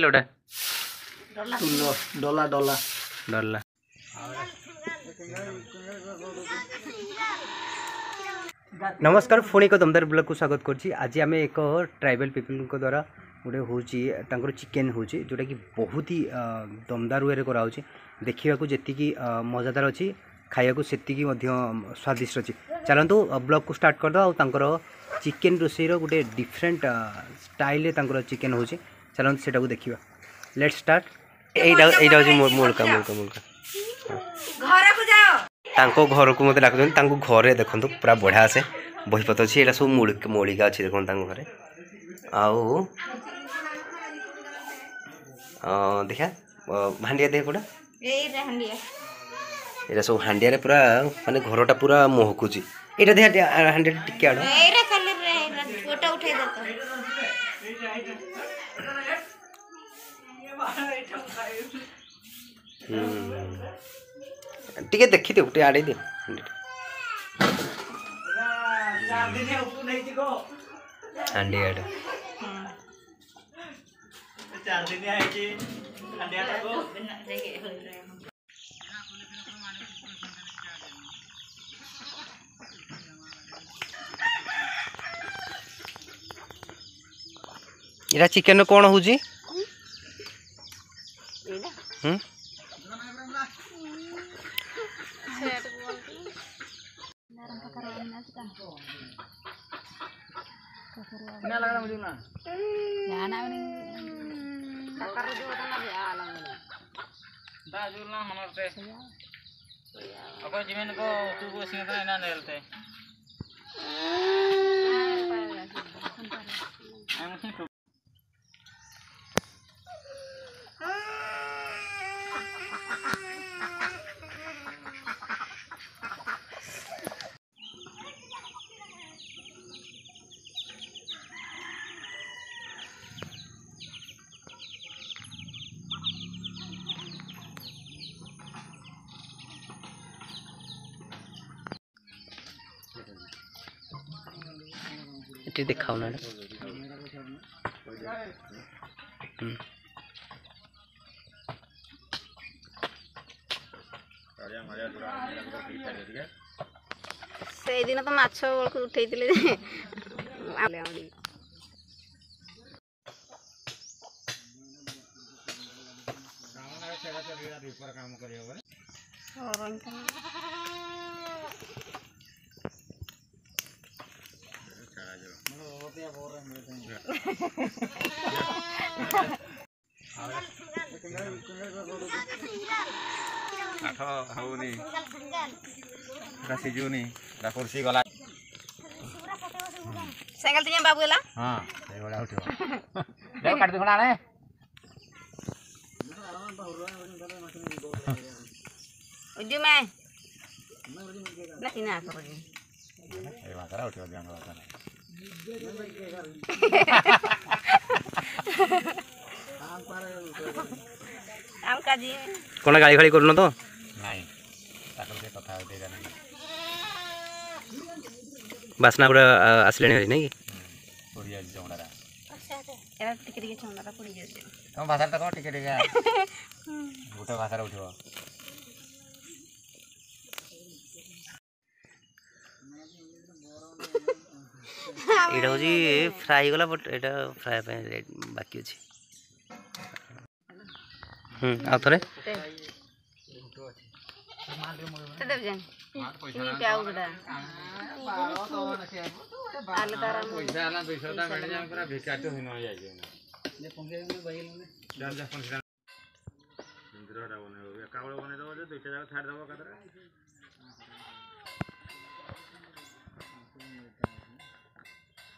लोटा डोला डोला डोला नमस्कार पुणी एक दमदार ब्लग को स्वागत कर आज आम एक ट्राइबल पीपल को द्वारा गोटे हूँ चिकेन हूँ जोटा कि बहुत ही दमदार वे कराऊ देखा जी मजादार अच्छी खाया सेतिकी स्वादिष्ट अच्छी चलतु ब्लग को स्टार्ट करदे चिकेन रोसईर गोटे डिफरेन्ट स्टाइल चिकेन हूँ ଚାଲନ୍ତୁ ସେଇଟାକୁ ଦେଖିବା ଲେଟ୍ ଷ୍ଟାର୍ଟ ଏଇଟା ଏଇଟା ହେଉଛି ମୁଳକା ମୁଳକା ମୁଳକା ତାଙ୍କ ଘରକୁ ମୋତେ ଡାକୁଛନ୍ତି ତାଙ୍କୁ ଘରେ ଦେଖନ୍ତୁ ପୁରା ବଢ଼ିଆ ଆସେ ବହିପତ୍ର ଅଛି ଏଇଟା ସବୁ ମୌଳିକା ଅଛି ଦେଖନ୍ତୁ ତାଙ୍କ ଘରେ ଆଉ ଦେଖିଆ ହାଣ୍ଡିଆ ଦେହ କୋଉଟା ଏଇଟା ସବୁ ହାଣ୍ଡିଆରେ ପୁରା ମାନେ ଘରଟା ପୁରା ମହକୁଛି ଏଇଟା ଦେହ ହାଣ୍ଡିଆ ଟିକେ ଆଡ଼ ଟିକେ ଦେଖିଦିଅ ଟିକେ ଆଡ଼େଇ ଦିଅ ହାଣ୍ଡିଆ ଏଇଟା ଚିକେନ୍ କ'ଣ ହେଉଛି Hmm? Ya anak ini kakar itu tengah ya alam ini. Dah jualan mana teh? Aku jamin kau tu bos ni tu enak nel teh. Ayam mesti tu. ఇటు దిక్కా ఉన్నాడు ସେଇଦିନ ତ ମାଛ ବେଳକୁ ଉଠେଇଥିଲେ ଯେ କାମ କରିହେବ Sengkel tinya mbak Bula? Ha, saya udah udah. Dek kartu kena ne. Uju me. Nah ini apa ini? Ayo makara udah biang কোন গাড়ি ফাড়ি করল তো বাসনা পুরা আসলে নাকি টিকে টিকে চন্দাটা পড়ি যাচ্ছে তোমার ভাষাটা তোমার টিকে টিকে গোটা ভাষাটা উঠিব এটা হচ্ছে ফ্রাই গলা বট এটা ফ্রাই পাই বাকি আছে হুম আর থরে দুইটা জায়গা ছাড় দেবো কাদের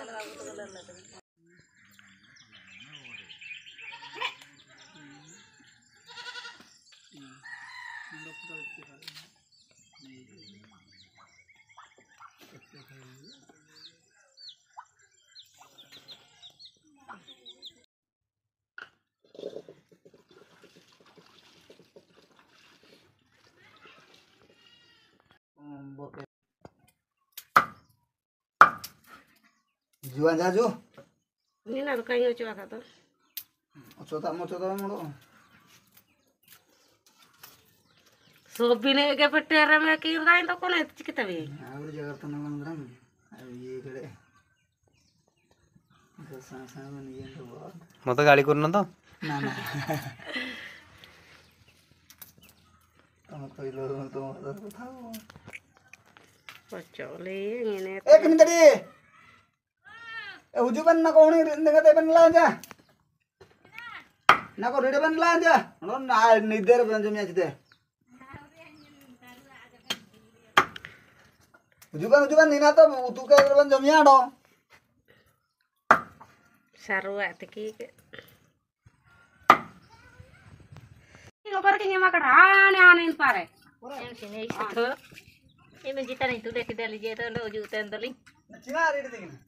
செலவாகுது கலரில் இருக்குது જુવા જાજો નીના તો કઈ ઓછવા ખાતો ઓછોતા મોછોતા મોડો ಸೊಬ್ಬಿನ ಹೇಗೆ ಬಿಟ್ಟಾರ ಮ್ಯಾಕೆ ಇರ್ದಾಯಿಂದ ಕೊನೆ ಚಿಕ್ಕತವೆ ಅವ್ರ ಜಗತ್ತನ ಬಂದ್ರ ಈ ಕಡೆ ಮತ್ತೆ ಗಾಳಿ ಕೊರ್ನಂತ ನಾನು ಚೌಲಿ ಏನೇ Eh, ujuban nako ini dengan teman lanja nako di depan lanja nih nahl nider belanja minyak itu ujuban ujuban ini nato utuh ke belanja minyak dong seru ya tiki Lupa rekening makan, aneh aneh ini pare. Ah. Yang sini itu, ini kita nih tuh dari dari jatuh lo jutaan tuh ling. Cina ada di sini.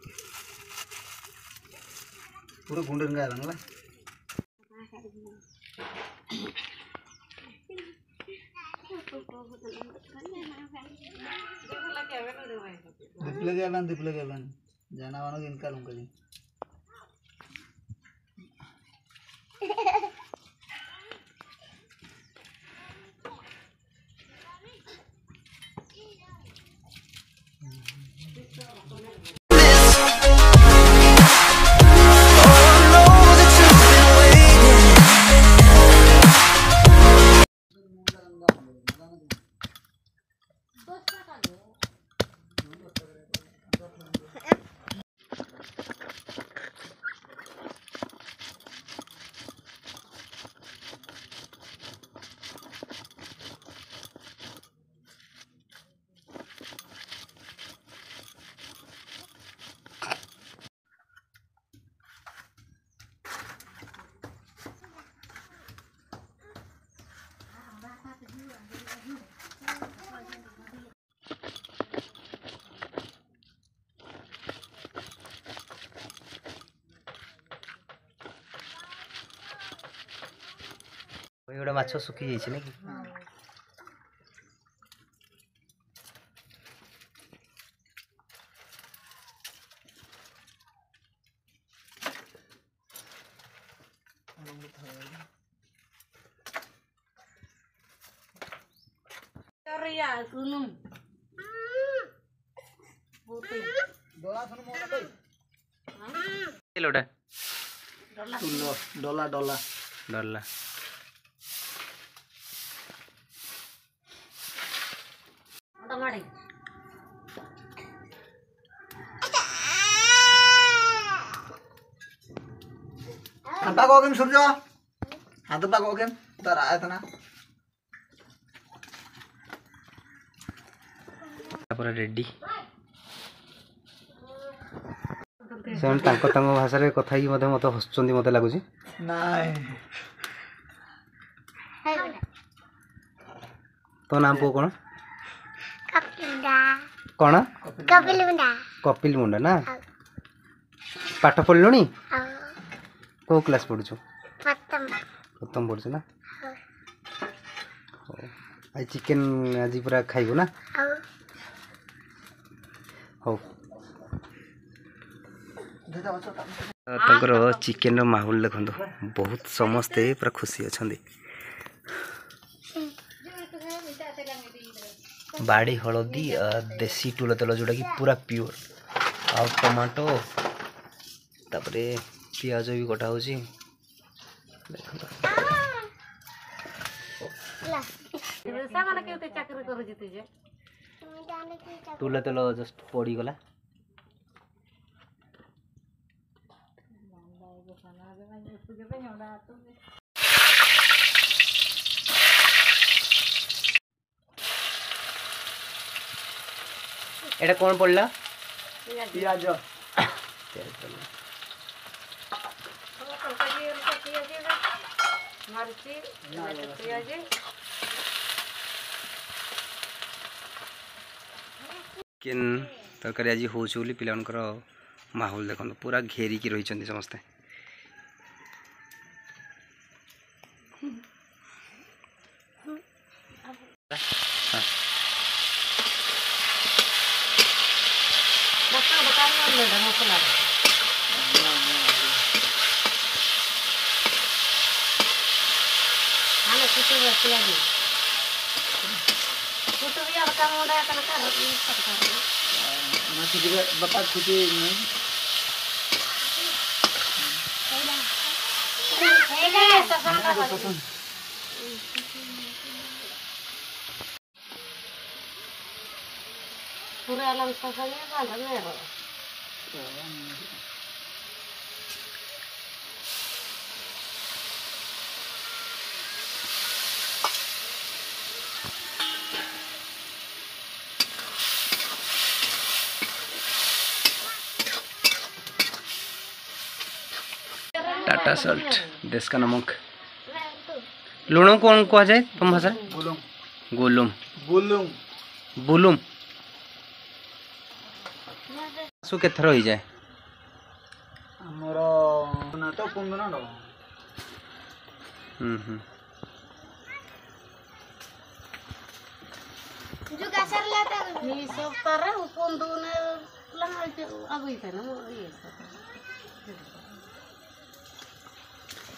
ಪೂರ ಗುಂಡನ್ಗಾಯ ಅದಂಗಲ್ಲ ದಿಪ್ಲಗೆ ಅಲ್ಲ ದಿಪ್ಲಗೆ ಅಲ್ಲ ಜನವನಿಗೆ ಇನ್ಕಾಲ ಉಂಕಲಿ ওই গোটা মাছ শুকি যাইছে নাকি kunum. डोला डोला डोला अगाडि हात होगेन सूर्य हात बाग होगेन तर आयत ना ତାପରେ ରେଡ଼ି ସେମାନେ ତାଙ୍କ ତାଙ୍କ ଭାଷାରେ କଥା ହେଇକି ମଧ୍ୟ ମୋତେ ହସୁଛନ୍ତି ମୋତେ ଲାଗୁଛି ତୋ ନାମ ପୁଅ କ'ଣ କ'ଣ କପିଲ ମୁଣ୍ଡା ନା ପାଠ ପଢ଼ିଲୁଣି କେଉଁ କ୍ଲାସ୍ ପଢ଼ୁଛୁ ପ୍ରଥମ ପଢ଼ୁଛୁ ନା ହଉ ଆଜି ଚିକେନ୍ ଆଜି ପୁରା ଖାଇବୁ ନା ହଉ ତାଙ୍କର ଚିକେନ୍ର ମାହୁଲ ଦେଖନ୍ତୁ ବହୁତ ସମସ୍ତେ ପୁରା ଖୁସି ଅଛନ୍ତି ବାଡ଼ି ହଳଦୀ ଦେଶୀ ଟୁଲ ତେଲ ଯେଉଁଟାକି ପୁରା ପିଓର୍ ଆଉ ଟମାଟୋ ତାପରେ ପିଆଜ ବି କଟା ହେଉଛି ଦେଖନ୍ତୁ ଟୁଲ ତେଲ ଜଷ୍ଟ ପଡ଼ିଗଲା এটা କ'ଣ ପଡ଼ିଲା ପିଆଜ ଚିକେନ୍ ତରକାରୀ ଆଜି ହେଉଛି ବୋଲି ପିଲାମାନଙ୍କର ମାହୋଲ ଦେଖନ୍ତୁ ପୁରା ଘେରିକି ରହିଛନ୍ତି ସମସ୍ତେ kamu udah akan karut ini satu Masih juga bapak kucing ini. Pura alam sasanya kan, ada merah. Tata Salt देश का नमक लुणों कौन कहा जाए तुम भाषा गोलुम गोलुम गोलुम बुलुम सु के थरो ही जाए हमरो ना तो 15 ना हम्म हम्म जो गासर लाता juga sarlatan ni soktar upon dun lang alti agoy ये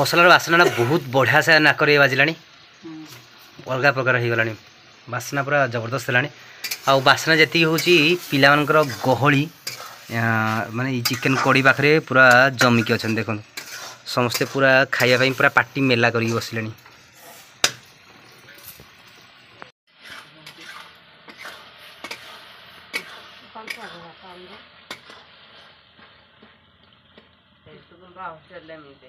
ମସଲାର ବାସ୍ନାଟା ବହୁତ ବଢ଼ିଆ ସେ ନାକରେ ବାଜିଲାଣି ଅଲଗା ପ୍ରକାର ହୋଇଗଲାଣି ବାସ୍ନା ପୁରା ଜବରଦସ୍ତ ହେଲାଣି ଆଉ ବାସ୍ନା ଯେତିକି ହେଉଛି ପିଲାମାନଙ୍କର ଗହଳି ମାନେ ଏଇ ଚିକେନ୍ କଡ଼ି ପାଖରେ ପୁରା ଜମିକି ଅଛନ୍ତି ଦେଖନ୍ତୁ ସମସ୍ତେ ପୁରା ଖାଇବା ପାଇଁ ପୁରା ପାଟି ମେଲା କରିକି ବସିଲେଣି Thank you.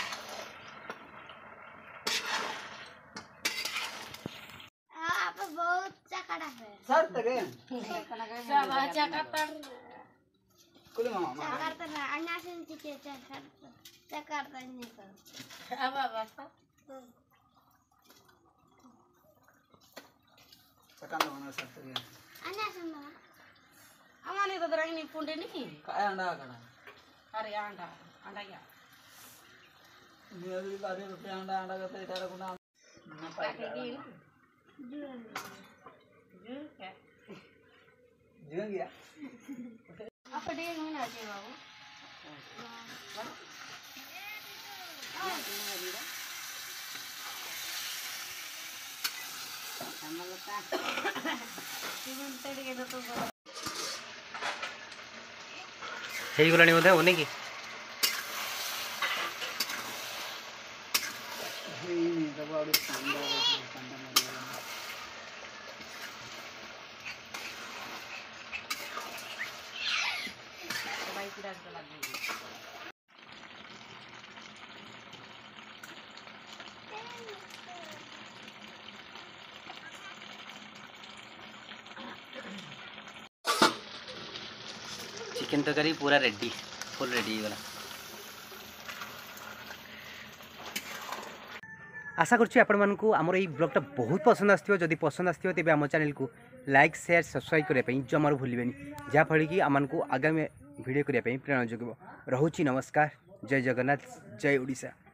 ಸರ್ ತಗೆ ಕುಲು ಮಾಮ ಅಣ್ಣ ಸಿಂಚಿಕೆ ಸರ್ ತಕಾರ್ತ ಅವ ಅವ ಸರ್ ಸಕಾಲ ಮನ ಸರ್ ತಗೆ ಅಣ್ಣ ಸುಮ್ಮ ಅಮ್ಮನ ಇದ್ರಾಗ ನೀ ಪುಂಡಿನಿ ಕಾಯ ಅಂಡ ಆಗಣ ಅರೆ ಅಂಡ ಅಂಡಗ್ಯ ನೀ ಅದ್ರಿಂದ ಅರೆ ರೊಟ್ಟಿ ಅಂಡ ಅಂಡಾಗತ್ತೆ ಇಟ್ಟಾರ ಗುಣ ஜூஸ் ஜூங்கியா அப்படியே நூன் அதே பாபு ହେଇଗଲାଣି ବୋଧେ ଅନେକି चिकन का करी पूरा रेडी फुल रेडी वाला आशा করছি আপনার আমার এই ব্লগটা বহু পছন্দ আসবে যদি পছন্দ আসবে তবে আমার চ্যানেলকে লাইক সেয়ার সবসক্রাইব করা জমার ভুলবেন যাফলে কি আমার আগামী ভিডিও করা প্রেরণা যোগাইব রহুচি নমস্কার জয় জগন্নাথ জয় ওড়িশা